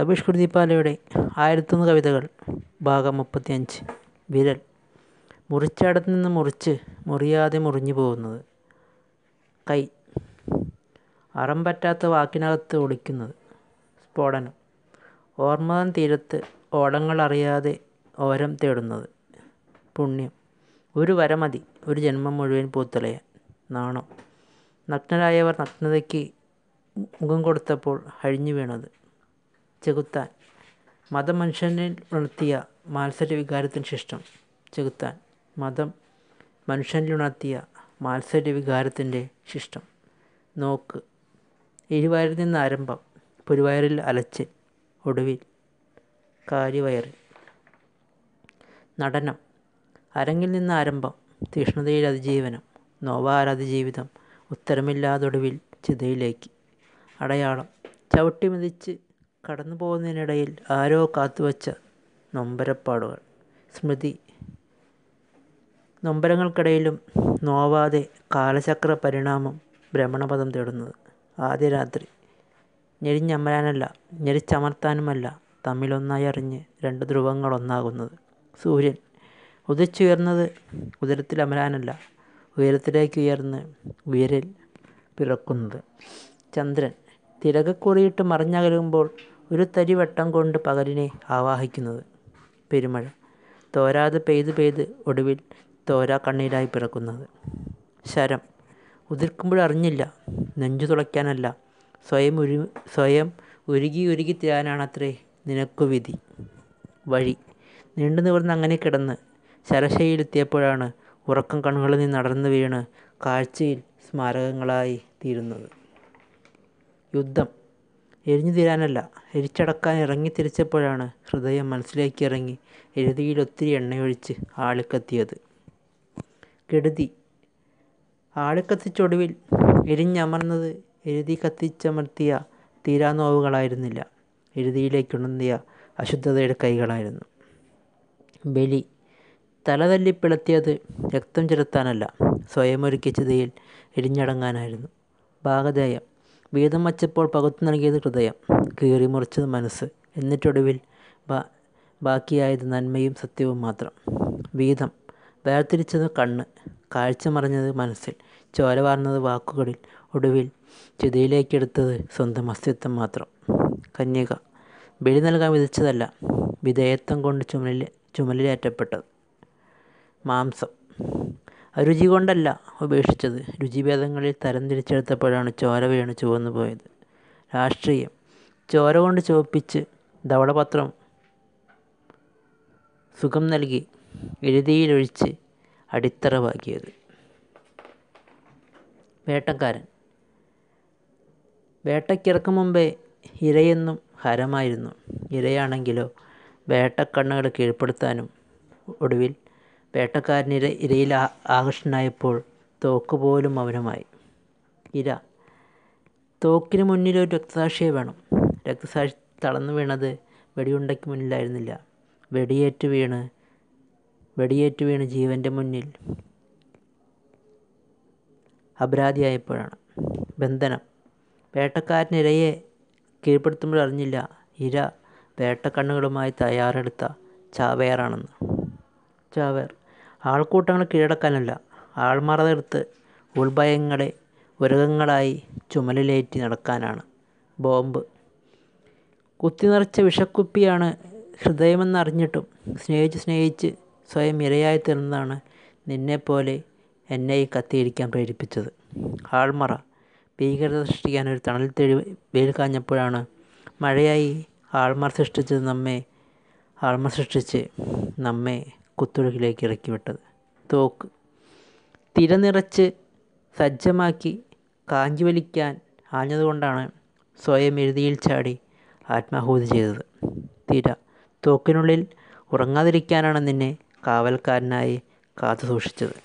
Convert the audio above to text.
സബീഷ് കുരുതിപ്പാലയുടെ ആയിരത്തൊന്ന് കവിതകൾ ഭാഗം മുപ്പത്തിയഞ്ച്. വിരൽ. മുറിച്ചടത്ത് നിന്ന് മുറിച്ച് മുറിയാതെ മുറിഞ്ഞു പോകുന്നത്. കൈ. അറം പറ്റാത്ത വാക്കിനകത്ത് ഒളിക്കുന്നത്. സ്ഫോടനം. ഓർമ്മതൻ തീരത്ത് ഓടങ്ങൾ അറിയാതെ ഓരം തേടുന്നത്. പുണ്യം. ഒരു വരമതി ഒരു ജന്മം മുഴുവൻ പൂത്തലയാൻ. നാണം. നഗ്നരായവർ നഗ്നതയ്ക്ക് മുഖം കൊടുത്തപ്പോൾ അഴിഞ്ഞു വീണത്. ചെകുത്താൻ. മതം മനുഷ്യനിൽ ഉണർത്തിയ മാത്സര്യ വികാരത്തിന് ശിഷ്ടം ചെകുത്താൻ. മതം മനുഷ്യനിൽ ഉണർത്തിയ മാത്സര്യ വികാരത്തിന്റെ ശിഷ്ടം. നോക്ക്. ഇരുവയറിൽ നിന്ന് ആരംഭം. പുരുവയറിൽ അലച്ചിൽ. ഒടുവിൽ കാര്യവയറിൽ നടനം. അരങ്ങിൽ നിന്ന് ആരംഭം. തീഷ്ണതയിൽ അതിജീവനം. നോവാരതിജീവിതം ഉത്തരമില്ലാതൊടുവിൽ ചിതയിലേക്ക്. അടയാളം. ചവിട്ടി മെതിച്ച് കടന്നു പോകുന്നതിനിടയിൽ ആരോ കാത്തുവച്ച നൊമ്പരപ്പാടുകൾ. സ്മൃതി. നൊമ്പരങ്ങൾക്കിടയിലും നോവാതെ കാലചക്ര പരിണാമം ഭ്രമണപഥം തേടുന്നത്. ആദ്യ രാത്രി. ഞെരിഞ്ഞമരാനല്ല ഞെരിച്ചമർത്താനുമല്ല തമ്മിലൊന്നായി അറിഞ്ഞ് രണ്ട് ധ്രുവങ്ങൾ ഒന്നാകുന്നത് സൂര്യൻ. ഉദിച്ചുയർന്നത് ഉദരത്തിൽ അമരാനല്ല ഉയരത്തിലേക്ക് ഉയർന്ന് ഉയരിൽ പിറക്കുന്നത്. ചന്ദ്രൻ. തിലകക്കുറിയിട്ട് മറിഞ്ഞകലുമ്പോൾ ഒരു തരി വട്ടം കൊണ്ട് പകലിനെ ആവാഹിക്കുന്നത്. പെരുമഴ. തോരാതെ പെയ്ത് പെയ്ത് ഒടുവിൽ തോരാ കണ്ണീരായി പിറക്കുന്നത്. ശരം. ഉതിർക്കുമ്പോഴറിഞ്ഞില്ല നെഞ്ചു തുളയ്ക്കാനല്ല. സ്വയം ഉരു സ്വയം ഉരുകി ഉരുകി തീരാനാണത്രേ നിനക്കു വിധി. വഴി. നീണ്ടു നിവർന്ന് അങ്ങനെ കിടന്ന് ശരശയിലെത്തിയപ്പോഴാണ് ഉറക്കം കണ്ണുകളിൽ നിന്ന് നടന്നു വീണ് കാഴ്ചയിൽ സ്മാരകങ്ങളായി തീരുന്നത്. യുദ്ധം. എരിഞ്ഞു തീരാനല്ല എരിച്ചടക്കാൻ ഇറങ്ങി തിരിച്ചപ്പോഴാണ് ഹൃദയം മനസ്സിലേക്ക് ഇറങ്ങി എഴുതിയിൽ ഒത്തിരി എണ്ണയൊഴിച്ച് ആളിക്കത്തിയത്. കെടുതി. ആളിക്കത്തിച്ചൊടുവിൽ എരിഞ്ഞമർന്നത് എഴുതി കത്തിച്ചമർത്തിയ തീരാനോവുകളായിരുന്നില്ല. എഴുതിയിലേക്കുണർത്തിയ അശുദ്ധതയുടെ കൈകളായിരുന്നു. ബലി. തലതല്ലി പിളത്തിയത് രക്തം ചെലുത്താനല്ല സ്വയം ചിതയിൽ എരിഞ്ഞടങ്ങാനായിരുന്നു. ഭാഗധേയം. വീതം വച്ചപ്പോൾ പകുത്തു നൽകിയത് ഹൃദയം കീറി മുറിച്ചത് മനസ്സ്. എന്നിട്ടൊടുവിൽ ബാക്കിയായത് നന്മയും സത്യവും മാത്രം. വീതം വേർതിരിച്ചത് കണ്ണ് കാഴ്ച മറഞ്ഞത് മനസ്സിൽ ചോര വാർന്നത് വാക്കുകളിൽ ഒടുവിൽ ചിതയിലേക്കെടുത്തത് സ്വന്തം അസ്തിത്വം മാത്രം. കന്യക ബലി നൽകാൻ വിധിച്ചതല്ല വിധേയത്വം കൊണ്ട് ചുമലിൽ ചുമലിലേറ്റപ്പെട്ടത്. മാംസം അരുചി കൊണ്ടല്ല ഉപേക്ഷിച്ചത്. രുചിഭേദങ്ങളിൽ തരം തിരിച്ചെടുത്തപ്പോഴാണ് ചോര വീണ് ചുവന്നു പോയത്. രാഷ്ട്രീയം. ചോര കൊണ്ട് ചുവപ്പിച്ച് ധവളപത്രം സുഖം നൽകി എഴുതിയിലൊഴിച്ച് അടിത്തറവാക്കിയത്. വേട്ടക്കാരൻ. വേട്ടയ്ക്കിറക്കും മുമ്പേ ഇരയെന്നും ഹരമായിരുന്നു. ഇരയാണെങ്കിലോ വേട്ടക്കണ്ണുകൾ കീഴ്പ്പെടുത്താനും ഒടുവിൽ വേട്ടക്കാരൻ ഇര ഇരയിൽ ആകർഷണനായപ്പോൾ തോക്ക് പോലും മൗനമായി. ഇര. തോക്കിന് മുന്നിൽ ഒരു രക്തസാക്ഷിയെ വേണം. രക്തസാക്ഷി തളർന്നു വീണത് വെടിയുണ്ടയ്ക്ക് മുന്നിലായിരുന്നില്ല. വെടിയേറ്റ് വീണ് വെടിയേറ്റ് വീണ് ജീവന്റെ മുന്നിൽ അപരാധിയായപ്പോഴാണ്. ബന്ധനം. വേട്ടക്കാരൻ ഇരയെ കീഴ്പ്പെടുത്തുമ്പോൾ അറിഞ്ഞില്ല. ഇര വേട്ടക്കണ്ണുകളുമായി തയ്യാറെടുത്ത ചാവേറാണെന്ന് ചാവേർ ആൾക്കൂട്ടങ്ങൾ കീഴടക്കാനല്ല. ആൾമറ തീർത്ത് ഉൾഭയങ്ങളെ ഉരകങ്ങളായി ചുമലിലേറ്റി നടക്കാനാണ് ബോംബ്. കുത്തിനിറച്ച വിഷക്കുപ്പിയാണ് ഹൃദയമെന്നറിഞ്ഞിട്ടും സ്നേഹിച്ച് സ്നേഹിച്ച് സ്വയം ഇരയായി തീർന്നതാണ് നിന്നെപ്പോലെ എന്നെ ഈ കത്തിയിരിക്കാൻ പ്രേരിപ്പിച്ചത്. ആൾമറ ഭീകരത സൃഷ്ടിക്കാൻ ഒരു തണൽ തേടി വെയിൽ കാഞ്ഞപ്പോഴാണ് മഴയായി ആൾമറ സൃഷ്ടിച്ചത് നമ്മെ ആൾമറ സൃഷ്ടിച്ച് നമ്മെ കുത്തൊഴുക്കിലേക്ക് ഇറക്കി വിട്ടത് തോക്ക്. തിരനിറച്ച് സജ്ജമാക്കി കാഞ്ചി വലിക്കാൻ ആഞ്ഞതുകൊണ്ടാണ് സ്വയം എഴുതിയിൽ ചാടി ആത്മാഹൂതി ചെയ്തത്. തിര. തോക്കിനുള്ളിൽ ഉറങ്ങാതിരിക്കാനാണ് നിന്നെ കാവൽക്കാരനായി കാത്തു സൂക്ഷിച്ചത്